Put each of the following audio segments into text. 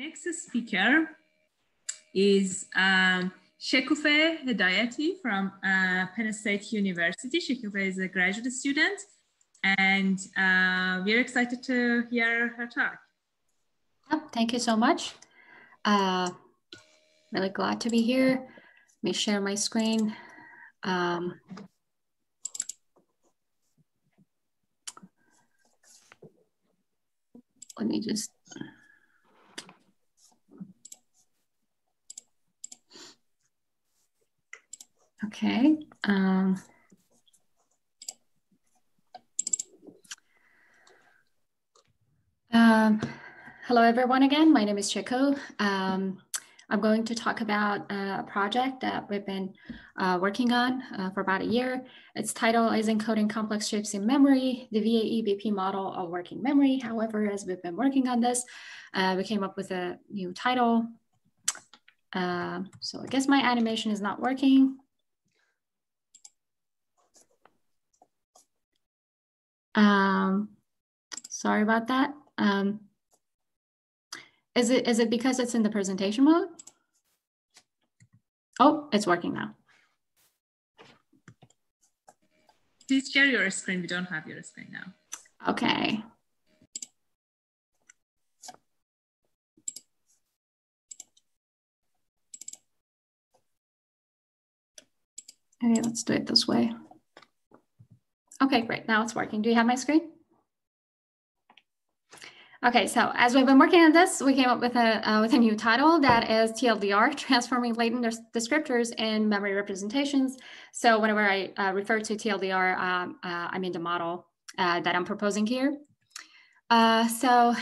next speaker is um, Shekoofeh Hedayati from uh, Penn State University. Shekoofeh is a graduate student, and uh, we're excited to hear her talk. Thank you so much. Uh, really glad to be here. Let me share my screen. Um, let me just Okay. Um, um, hello, everyone again. My name is Chico. Um, I'm going to talk about uh, a project that we've been uh, working on uh, for about a year. Its title is Encoding Complex Shapes in Memory, the VAE-BP model of working memory. However, as we've been working on this, uh, we came up with a new title. Uh, so I guess my animation is not working. Um, sorry about that. Um, is it is it because it's in the presentation mode? Oh, it's working now. Please share your screen. We don't have your screen now. Okay. Okay, let's do it this way. Okay, great. Now it's working. Do you have my screen? Okay, so as we've been working on this, we came up with a uh, with a new title that is TLDR, transforming latent descriptors in memory representations. So whenever I uh, refer to TLDR, um, uh, I mean the model uh, that I'm proposing here. Uh, so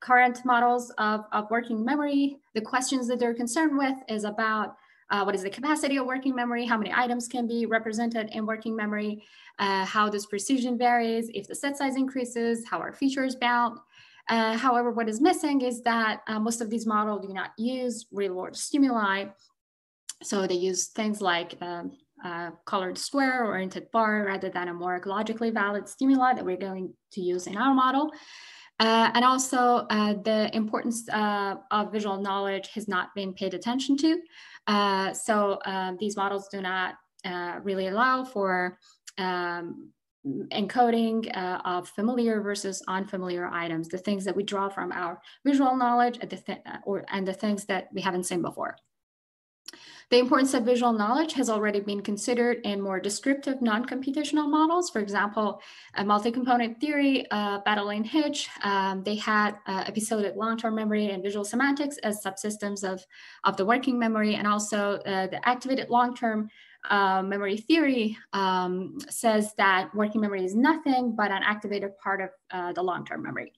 current models of, of working memory, the questions that they're concerned with is about uh, what is the capacity of working memory, how many items can be represented in working memory, uh, how this precision varies, if the set size increases, how are features bound. Uh, however, what is missing is that uh, most of these models do not use real world stimuli. So they use things like um, uh, colored square or oriented bar rather than a more ecologically valid stimuli that we're going to use in our model. Uh, and also uh, the importance uh, of visual knowledge has not been paid attention to. Uh, so um, these models do not uh, really allow for um, encoding uh, of familiar versus unfamiliar items, the things that we draw from our visual knowledge the, th or, and the things that we haven't seen before. The importance of visual knowledge has already been considered in more descriptive non-computational models. For example, a multi-component theory, uh, Baddeley and Hitch, um, they had uh, episodic long-term memory and visual semantics as subsystems of, of the working memory, and also uh, the activated long-term uh, memory theory um, says that working memory is nothing but an activated part of uh, the long-term memory.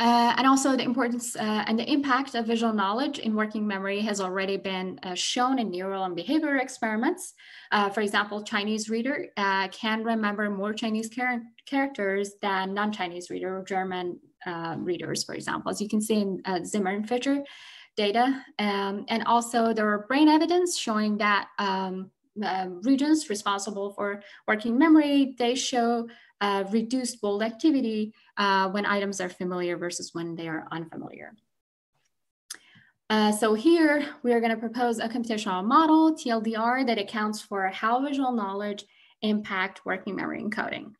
Uh, and also the importance uh, and the impact of visual knowledge in working memory has already been uh, shown in neural and behavioral experiments. Uh, for example, Chinese reader uh, can remember more Chinese char characters than non-Chinese reader or German uh, readers, for example, as you can see in Zimmer and Fisher data. Um, and also there are brain evidence showing that um, regions responsible for working memory, they show uh, reduced bold activity uh, when items are familiar versus when they are unfamiliar. Uh, so here we are going to propose a computational model, TLDR, that accounts for how visual knowledge impact working memory encoding.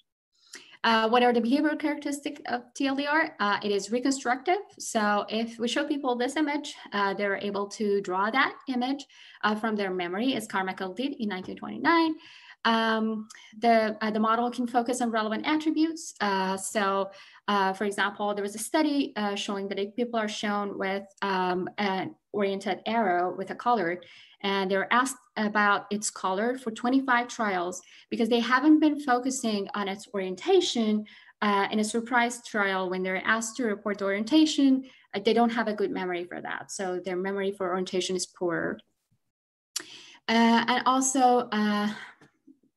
Uh, what are the behavioral characteristics of TLDR? Uh, it is reconstructive. So if we show people this image, uh, they're able to draw that image uh, from their memory as Carmichael did in 1929. Um, the, uh, the model can focus on relevant attributes. Uh, so uh, for example, there was a study uh, showing that if people are shown with um, an oriented arrow with a color, and they were asked about its color for 25 trials because they haven't been focusing on its orientation uh, in a surprise trial when they're asked to report the orientation, uh, they don't have a good memory for that. So their memory for orientation is poor. Uh, and also,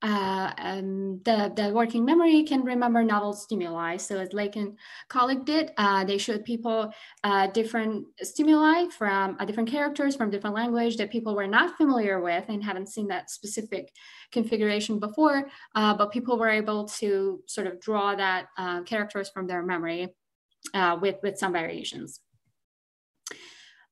uh, um, the, the working memory can remember novel stimuli. So as Lake and colleague did, uh, they showed people uh, different stimuli from uh, different characters from different language that people were not familiar with and haven't seen that specific configuration before, uh, but people were able to sort of draw that uh, characters from their memory with, with some variations.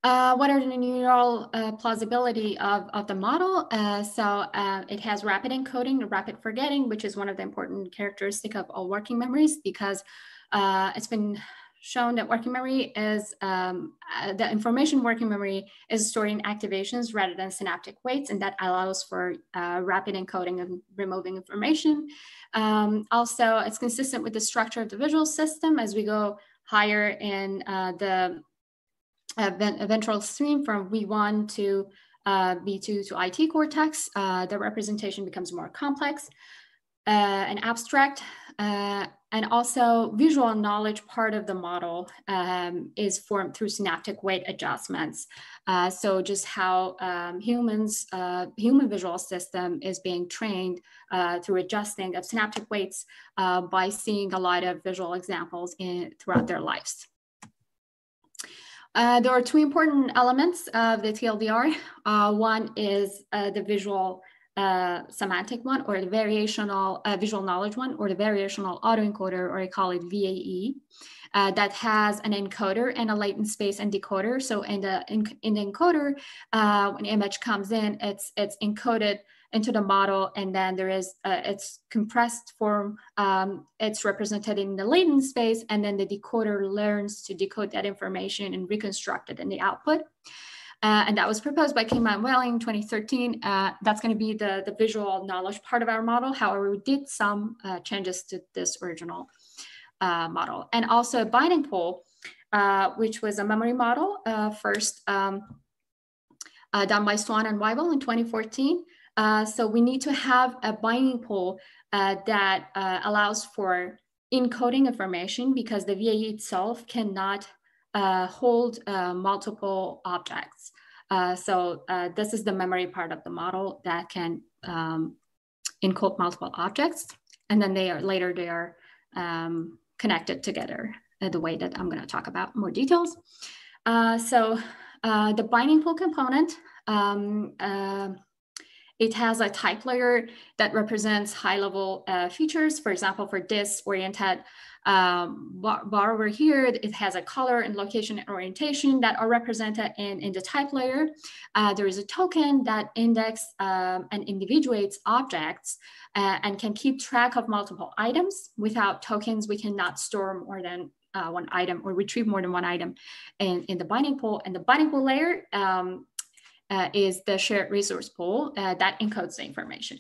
Uh, what are the neural uh, plausibility of, of the model? Uh, so uh, it has rapid encoding, rapid forgetting, which is one of the important characteristic of all working memories because uh, it's been shown that working memory is, um, uh, the information working memory is storing activations rather than synaptic weights, and that allows for rapid encoding and removing information. Um, also, it's consistent with the structure of the visual system as we go higher in the ventral stream from V1 to uh, V2 to IT cortex, uh, the representation becomes more complex uh, and abstract. Uh, and also visual knowledge part of the model um, is formed through synaptic weight adjustments. Uh, so just how um, humans, uh, human visual system is being trained through adjusting of synaptic weights by seeing a lot of visual examples in, throughout their lives. Uh, there are two important elements of the TLDR. Uh, one is uh, the visual uh, semantic one or the variational uh, visual knowledge one or the variational autoencoder or I call it VAE that has an encoder and a latent space and decoder. So in the, in, in the encoder, when image comes in, it's, it's encoded into the model and then there is uh, its compressed form um, it's represented in the latent space and then the decoder learns to decode that information and reconstruct it in the output uh, and that was proposed by and Welling in 2013. Uh, that's going to be the, the visual knowledge part of our model. However, we did some uh, changes to this original uh, model. And also a binding pool, uh, which was a memory model first um, done by Swan and Wyble in 2014. Uh, so we need to have a binding pool uh, that uh, allows for encoding information because the VAE itself cannot uh, hold uh, multiple objects. so this is the memory part of the model that can um, encode multiple objects. And then they are later they are um, connected together the way that I'm gonna talk about more details. so the binding pool component um, it has a type layer that represents high level uh, features. For example, for this oriented um, bar over here, it has a color and location and orientation that are represented in, in the type layer. Uh, there is a token that index um, and individuates objects uh, and can keep track of multiple items. Without tokens, we cannot store more than uh, one item or retrieve more than one item in, in the binding pool. And the binding pool layer um, uh, is the shared resource pool uh, that encodes the information.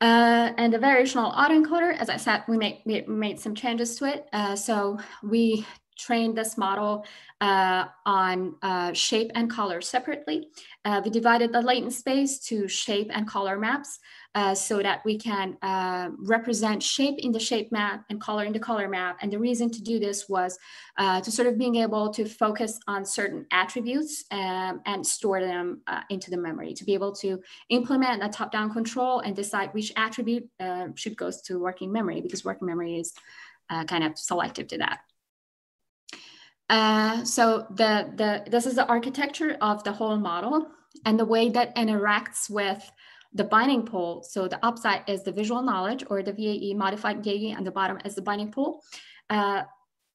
Uh, and the variational autoencoder, as I said, we made, we made some changes to it. Uh, so we trained this model uh, on uh, shape and color separately. we divided the latent space to shape and color maps uh, so that we can uh, represent shape in the shape map and color in the color map. And the reason to do this was uh, to sort of being able to focus on certain attributes um, and store them uh, into the memory, to be able to implement a top-down control and decide which attribute uh, should go to working memory because working memory is kind of selective to that. Uh, so the, the, this is the architecture of the whole model and the way that interacts with the binding pool. So the upside is the visual knowledge or the VAE modified VAE and the bottom is the binding pool. Uh,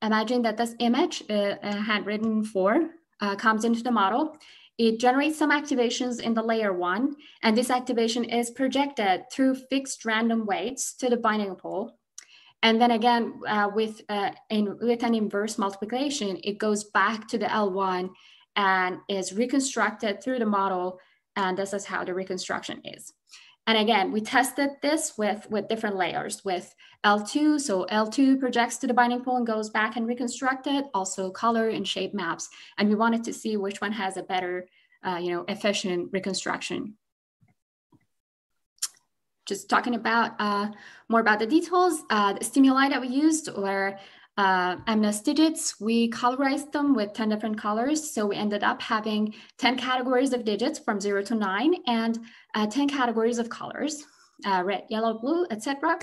imagine that this image, uh, handwritten four, uh, comes into the model. It generates some activations in the layer one, and this activation is projected through fixed random weights to the binding pool. And then again, uh, with, uh, in, with an inverse multiplication, it goes back to the L1 and is reconstructed through the model and this is how the reconstruction is. And again, we tested this with, with different layers with L2. So L2 projects to the binding pool and goes back and reconstructed, also color and shape maps. And we wanted to see which one has a better, uh, you know, efficient reconstruction. Just talking about uh, more about the details, uh, the stimuli that we used were uh, MNIST digits, we colorized them with 10 different colors. So we ended up having 10 categories of digits from zero to nine and uh, 10 categories of colors, uh, red, yellow, blue, etc.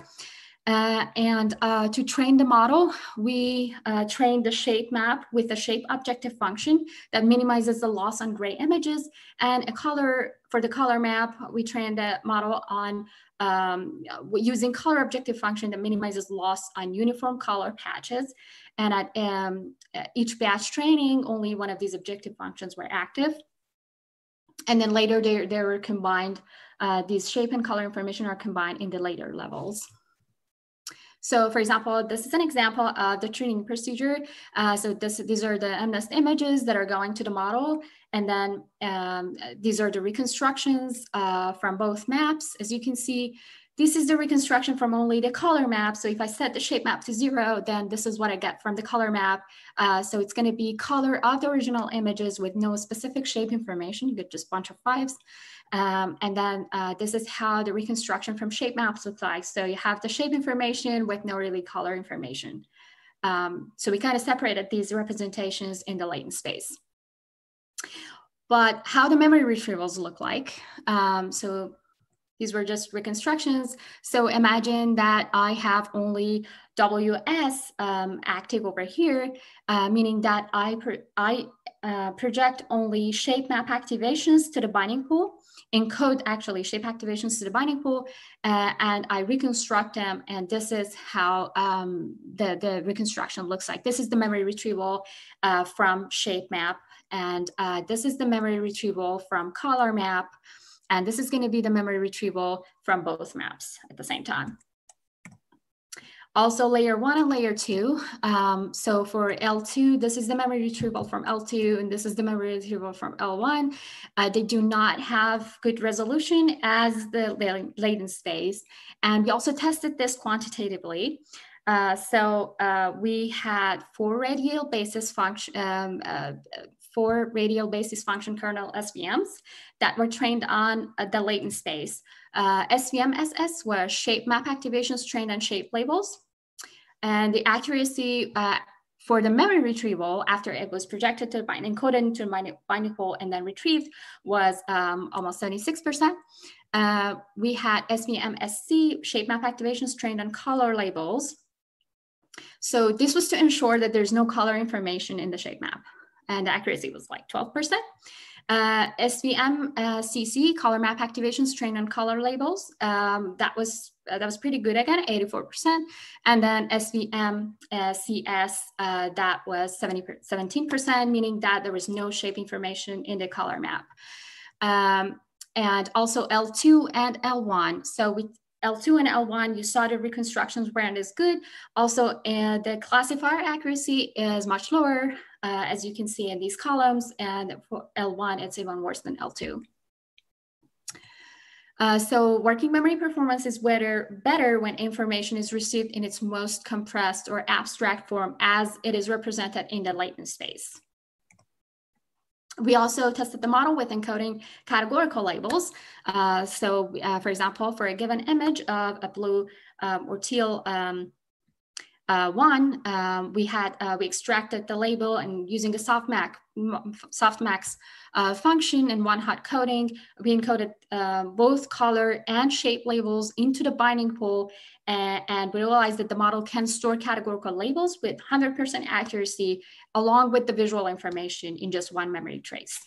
Uh, and uh, to train the model, we trained the shape map with a shape objective function that minimizes the loss on gray images. And a color, for the color map, we trained the model on um, using color objective function that minimizes loss on uniform color patches. And at um, each batch training, only one of these objective functions were active. And then later they, they were combined, uh, these shape and color information are combined in the later levels. So for example, this is an example of the training procedure. Uh, so this, these are the MNIST images that are going to the model. And then um, these are the reconstructions uh, from both maps. As you can see, this is the reconstruction from only the color map. So if I set the shape map to zero, then this is what I get from the color map. Uh, so it's gonna be color of the original images with no specific shape information. You get just a bunch of fives. Um, and then uh, this is how the reconstruction from shape maps looks like. So you have the shape information with no really color information. Um, so we kind of separated these representations in the latent space. But how the memory retrievals look like. Um, so these were just reconstructions. So imagine that I have only WS um, active over here, uh, meaning that I, I uh, project only shape map activations to the binding pool encode actually shape activations to the binding pool uh, and I reconstruct them. And this is how um, the, the reconstruction looks like. This is the memory retrieval uh, from shape map. And uh, this is the memory retrieval from color map. And this is gonna be the memory retrieval from both maps at the same time. Also layer one and layer two. Um, so for L2, this is the memory retrieval from L2 and this is the memory retrieval from L1. Uh, they do not have good resolution as the latent space. And we also tested this quantitatively. Uh, so uh, we had four radial basis function, um, uh, four radial basis function kernel SVMs that were trained on uh, the latent space. Uh, SVM-SS was shape map activations trained on shape labels. And the accuracy uh, for the memory retrieval after it was projected to bind encoded into the binding pool and then retrieved was um, almost 76%. Uh, we had SVM-SC shape map activations trained on color labels. So this was to ensure that there's no color information in the shape map and the accuracy was like 12%. Uh, SVM uh, CC color map activations trained on color labels. Um, that was uh, that was pretty good again, 84%. And then SVM uh, CS uh, that was 70 17%, meaning that there was no shape information in the color map. Um, and also L2 and L1. So with L2 and L1, you saw the reconstructions weren't as good. Also, uh, the classifier accuracy is much lower, uh, as you can see in these columns. And for L1, it's even worse than L2. Uh, so working memory performance is better, better when information is received in its most compressed or abstract form as it is represented in the latent space. We also tested the model with encoding categorical labels. Uh, so uh, for example, for a given image of a blue um, or teal um, uh, one, um, we had uh, we extracted the label and using a softmax softmax uh, function and one hot coding, we encoded uh, both color and shape labels into the binding pool, and, and we realized that the model can store categorical labels with 100% accuracy along with the visual information in just one memory trace.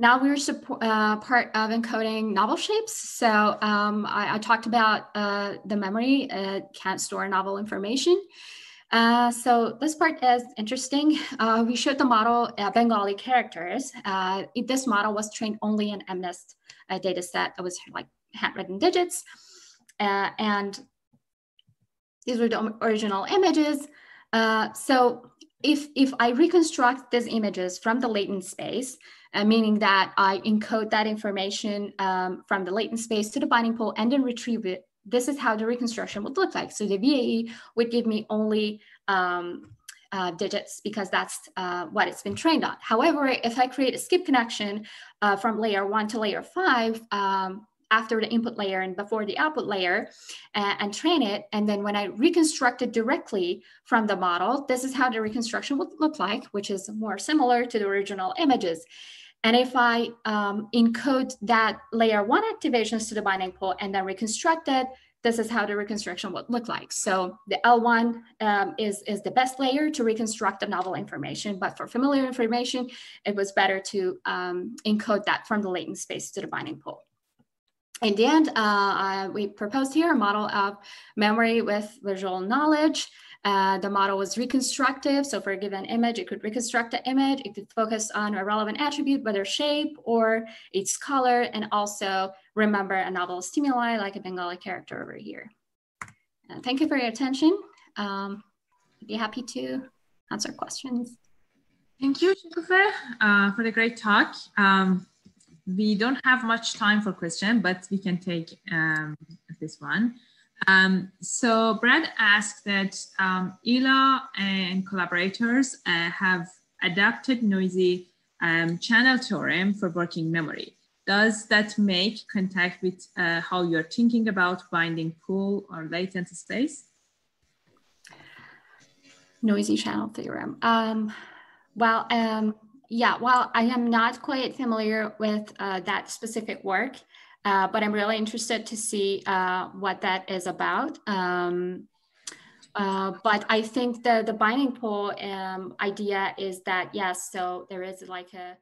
Now we're uh, part of encoding novel shapes. So um, I, I, talked about uh, the memory uh, can't store novel information. Uh, so this part is interesting. Uh, we showed the model uh, Bengali characters. this model was trained only in MNIST data set. It was like handwritten digits. and these were the original images. so if, if I reconstruct these images from the latent space, uh, meaning that I encode that information um, from the latent space to the binding pool and then retrieve it. This is how the reconstruction would look like. So the VAE would give me only um, uh, digits because that's uh, what it's been trained on. However, if I create a skip connection uh, from layer one to layer five, um, after the input layer and before the output layer uh, and train it. And then when I reconstruct it directly from the model, this is how the reconstruction would look like, which is more similar to the original images. And if I um, encode that layer one activations to the binding pool and then reconstruct it, this is how the reconstruction would look like. So the L1 um, is, is the best layer to reconstruct the novel information, but for familiar information, it was better to um, encode that from the latent space to the binding pool. In the end, uh, we proposed here a model of memory with visual knowledge. Uh, the model was reconstructive. So for a given image, it could reconstruct the image. It could focus on a relevant attribute, whether shape or its color, and also remember a novel stimuli like a Bengali character over here. Uh, thank you for your attention. Um, I'd be happy to answer questions. Thank you, Shekoofeh, uh, for the great talk. Um, we don't have much time for question, but we can take um, this one. Um, so Brad asked that um, ELA and collaborators uh, have adapted noisy um, channel theorem for working memory. Does that make contact with uh, how you're thinking about binding pool or latent space? Noisy channel theorem. Um, well, um, yeah, well, I am not quite familiar with uh, that specific work. Uh, but I'm really interested to see uh, what that is about. Um, uh, but I think the, the binding pool um, idea is that, yes, so there is like a